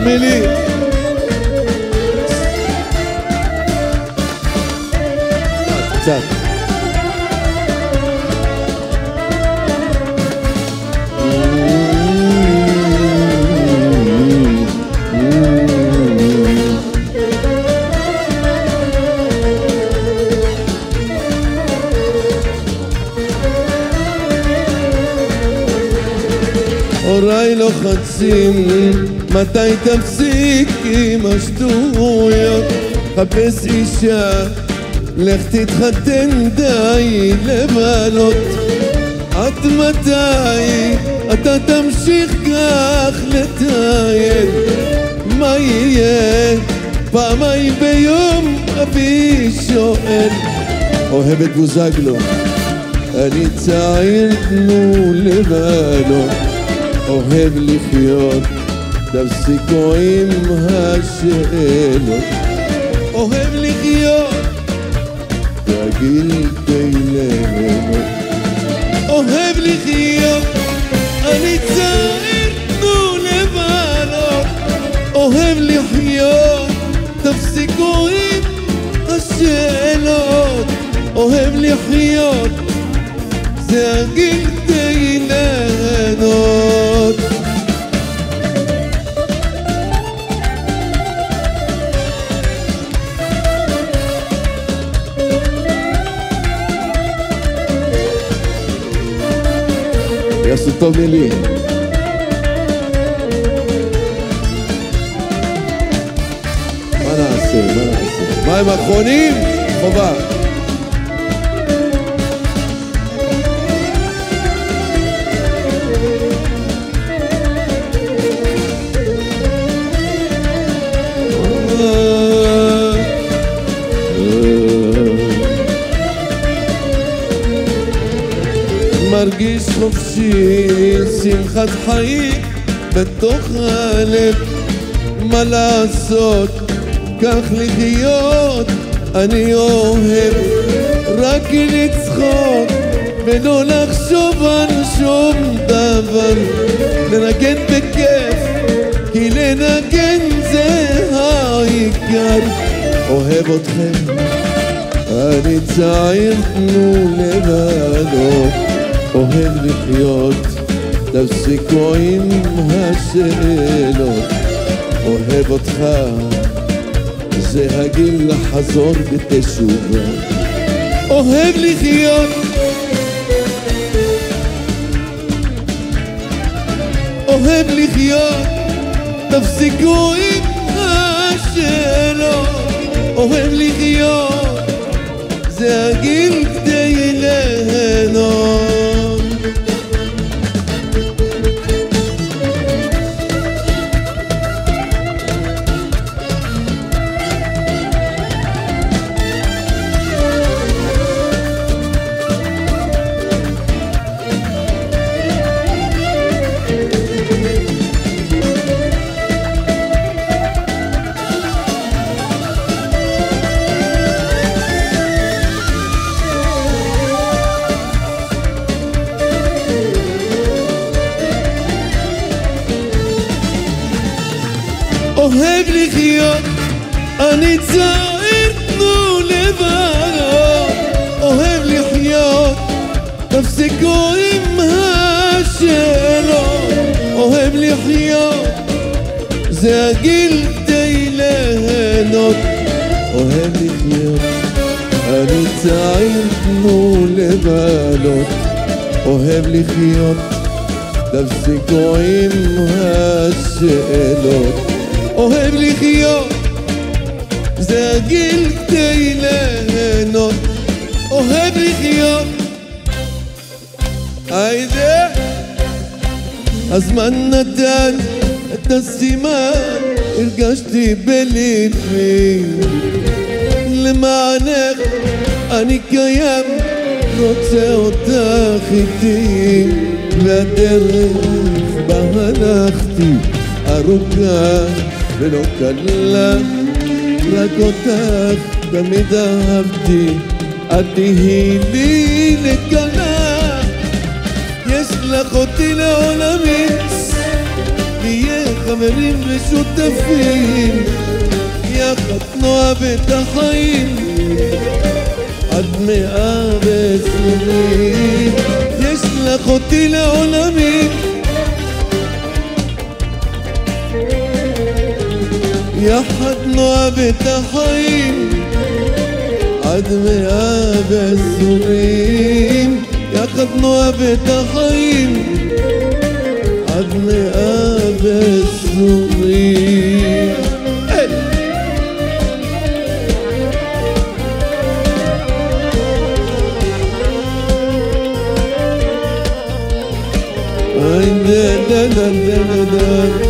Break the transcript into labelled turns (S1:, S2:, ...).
S1: family. Tak. הוריי לוחצים, מתי תפסיק עם השטויות? חפש אישה, לך תתחתן די לבלות. עד מתי אתה תמשיך כך לטייל? מה יהיה? פעמיים ביום אבי שואל. אוהב את בוזגלו, אני צעיר תנו לבלות. אוהב לחיות, תפסיקו עם השאלות. אוהב לחיות, תגיל די ליהנות. אוהב לחיות, אני צעיר, תנו לבלות. אוהב לחיות, תפסיקו עם השאלות. אוהב לחיות, זה הגיל יעשו טוב מילים. מה נעשה? מה נעשה? מים אחרונים? חובה. מרגיש חופשי, שמחת חיים בתוך הלב. מה לעשות, כך לחיות אני אוהב רק לצחוק ולא לחשוב על שום דבר. לנגן בכיף כי לנגן זה העיקר. אוהב אתכם אני צעיר תנו לבלות אוהב לחיות תפסיקו עם השאלות. אוהב אותך זה הגיל לחזור בתשובה. אוהב לחיות. אוהב לחיות תפסיקו עם השאלות. אוהב לחיות זה הגיל אוהב לחיות, אני צעיר, תנו לבלות. אוהב לחיות, תפסיקו עם השאלות. אוהב לחיות, זה הגיל כדי ליהנות. אוהב לחיות, אני צעיר, תנו לבלות. אוהב לחיות, תפסיקו עם השאלות. אוהב לחיות, זה הגיל כדי ליהנות. אוהב לחיות, היידה, הזמן נתן את הסימן, הרגשתי בלבי. למענך אני קיים, רוצה אותך איתי, והדרך בה הלכתי ארוכה ולא קלה, רק אותך תמיד אהבתי, את תהיי לי לכלה, יש לך אותי לעולמי, נהיה חברים ושותפים יחד נאהב את החיים עד מאה ועשרים יש לך אותי לעולמים حضنه ما عدمي عدم يا حضنه بتحيي. عدمي أبسومين Da إيه. da da da